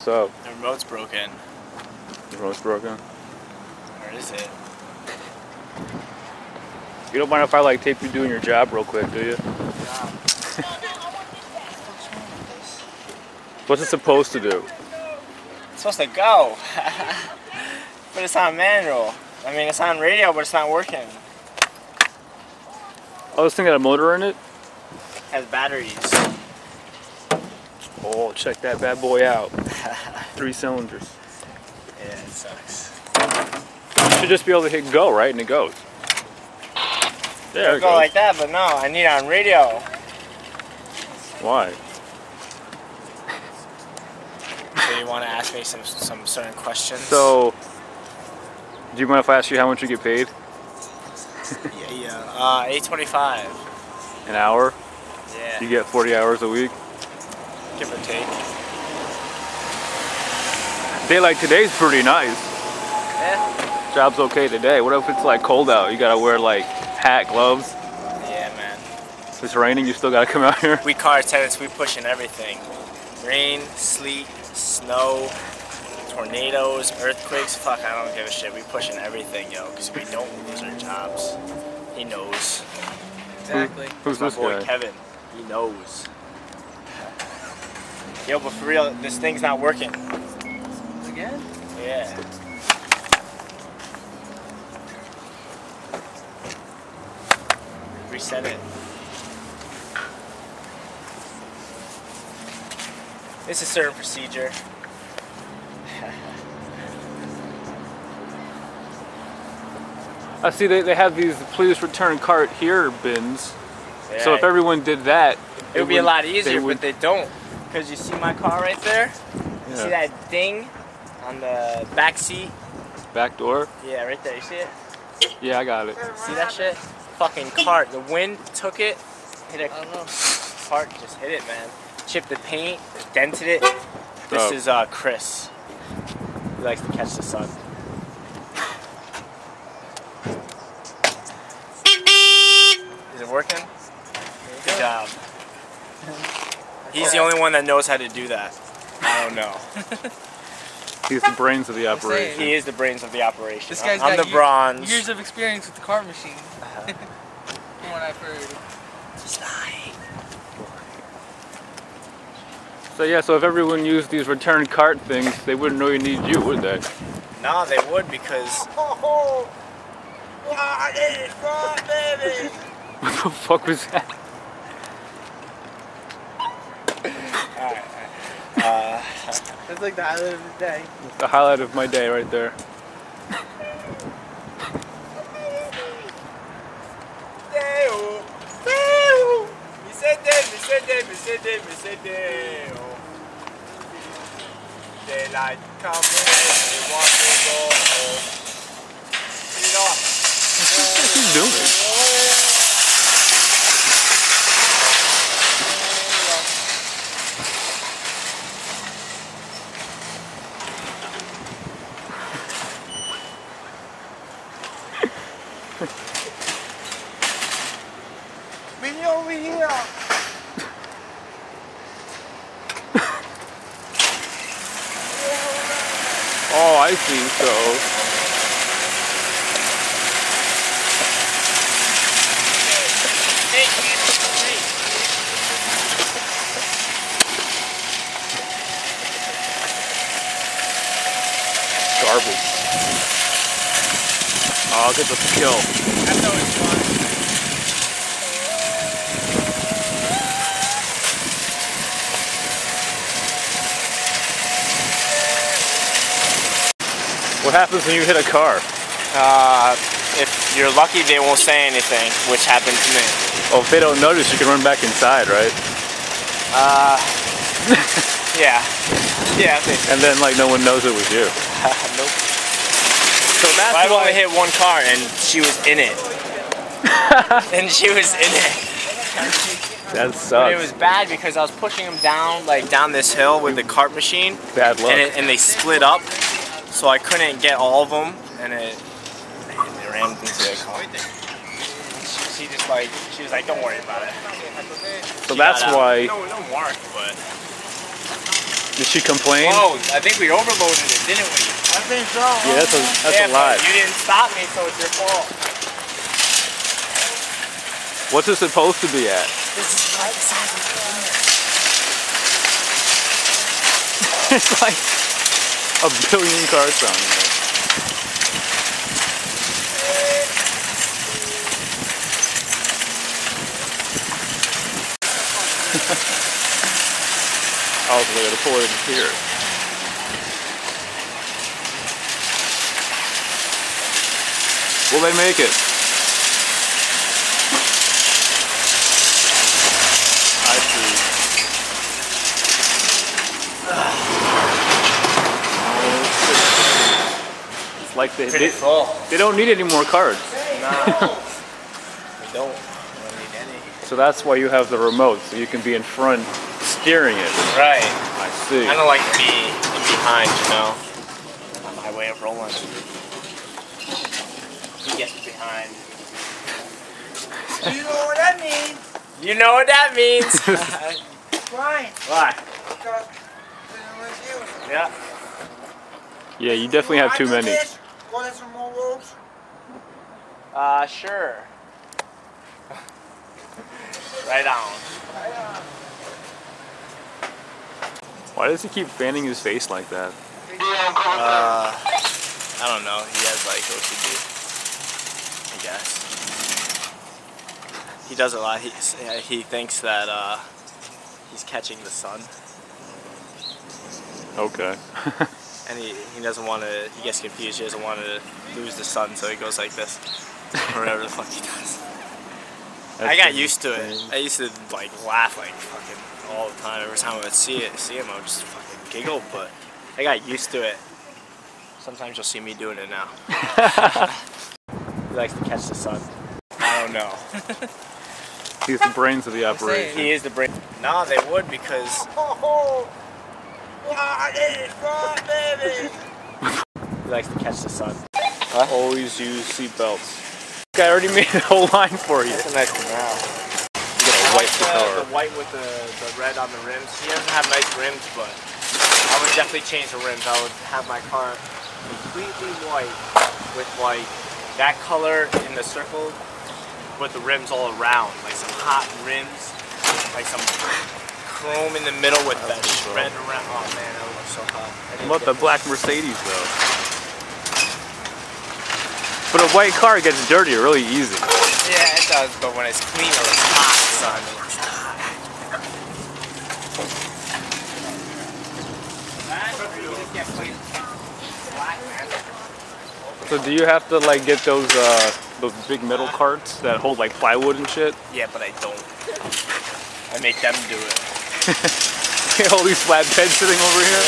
So, The remote's broken. the remote's broken. Where is it? You don't mind if I like tape you doing your job real quick, do you? What's it supposed to do? It's supposed to go. but it's on manual. I mean, it's on radio, but it's not working. Oh, this thing got a motor in it? has batteries. Oh, check that bad boy out. Three cylinders. Yeah, it sucks. You should just be able to hit go, right? And it goes. There it Go goes. like that, but no, I need it on radio. Why? So you want to ask me some some certain questions? So, do you mind if I ask you how much you get paid? yeah, yeah. Uh, eight twenty-five. An hour? Yeah, You get 40 hours a week? give or take. Day like today's pretty nice. Yeah. Job's okay today. What if it's like cold out? You gotta wear like hat, gloves. Yeah, man. If it's raining, you still gotta come out here. We car attendants, we pushing everything. Rain, sleet, snow, tornadoes, earthquakes. Fuck, I don't give a shit. We pushing everything, yo, because we don't lose our jobs. He knows. Exactly. Who's My this boy guy? Kevin. He knows. Yo, but for real, this thing's not working. Again? Yeah. Reset it. It's a certain procedure. I see they, they have these please return cart here bins. So if everyone did that, It would be a lot easier, they would- but they don't. Because you see my car right there? You see that ding on the back seat? back door. Yeah, right there. You see it? Yeah, I got it. See that shit? Fucking cart. The wind took it, hit a I don't know. cart, just hit it, man. Chipped the paint, dented it. This is uh, Chris. He likes to catch the sun. Is it working? Good job. He's the only one that knows how to do that. I don't know. He's the brains of the operation. He is the brains of the operation. This guy's I'm got the bronze. years of experience with the cart machine. From what I've heard. So yeah, so if everyone used these return cart things, they wouldn't really need you, would they? No, they would because. What is baby? What the fuck was that? Uh, That's like the highlight of the day. It's the highlight of my day right there. Daylight coming, we want to go home. Turn it off. What's he doing? Me over here. Oh, I see. So garbage. Oh, I'll get the kill. What happens when you hit a car? Uh, if you're lucky, they won't say anything, which happened to me. Oh, if they don't notice, you can run back inside, right? Uh, yeah. Yeah, I think. And then like no one knows it was you. nope. So that's I've why. only hit one car and she was in it. and she was in it. that But sucks. it was bad because I was pushing them down, like down this hill with the cart machine, Bad luck. and, it, and they split up, so I couldn't get all of them, and it, it rammed into the car. She, she just like, she was like, don't worry about it. so She that's got out. why No, no mark, but Did she complain? Oh, I think we overloaded it, didn't we? I think so. Yeah, that's a that's yeah, a lot. You didn't stop me, so it's your fault. What's it supposed to be at? This is right beside the corner. it's like a billion cars on here. They're gonna pull it in here. Will they make it? I see. It's like they, they, full. they don't need any more cards. Nah. we don't. We don't need any. So that's why you have the remote, so you can be in front steering it. Right. I see. I don't like to be in behind, you know. On my way of rolling. He gets behind. You know what that means? You know what that means. Brian. Why? Because I'm with you. Yeah. Yeah, you definitely have too I do many. This, Go to some more ropes. Uh, sure. right on. Why does he keep fanning his face like that? Uh, I don't know. He has like OCD. I guess. He does a lot. He he thinks that uh, he's catching the sun, Okay. and he, he doesn't want to. He gets confused. He doesn't want to lose the sun, so he goes like this, or whatever the fuck he does. I got used to it. I used to like laugh like fucking all the time. Every time I would see it, see him, I would just fucking giggle. But I got used to it. Sometimes you'll see me doing it now. he likes to catch the sun. I don't know. He's the brains of the operation. He is the brain. Nah, they would because Oh, God, it is fun, baby. He likes to catch the sun. I always use seat belts. Guy already made a whole line for you. That's a nice canal. You got a white the, guitar. the white with the, the red on the rims. He doesn't have nice rims, but I would definitely change the rims. I would have my car completely white with like that color in the circle with the rims all around. Like some hot rims, like some chrome in the middle with that red around. Oh man, that would look so hot. What the black Mercedes though? But a white car gets dirty really easy. Yeah, it does, but when it's clean or it's hot, son, hot. So do you have to like get those uh those big metal carts that hold like plywood and shit? Yeah, but I don't. I make them do it. All these flatbeds sitting over here.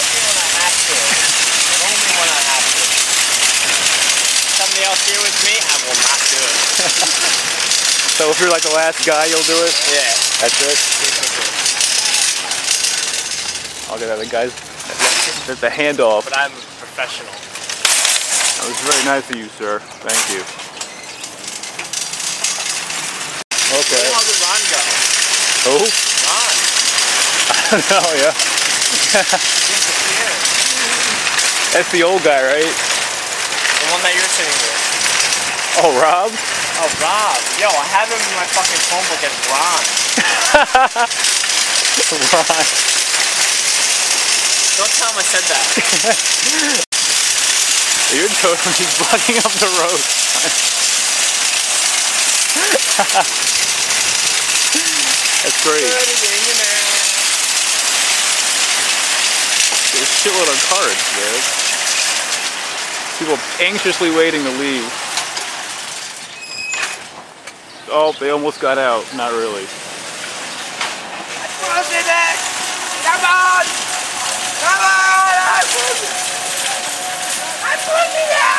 Only when I have to. And only when I have to. Somebody else here with me, I will not do it. So if you're like the last guy, you'll do it. Yeah. That's it. Okay, that the guys. That's a handoff. But I'm a professional. That was very nice of you, sir. Thank you. Okay. How did Ron go? Who? Ron. oh yeah. That's the old guy, right? The one that you're sitting with. Oh, Rob. Oh, Rob. Yo, I have him in my fucking phone book as Ron. Ron. Don't tell him I said that. You're totally blocking up the road. That's great. There's a shitload of cards, man. People anxiously waiting to leave. Oh, they almost got out. Not really. Come on! Come on! I'm pushing it!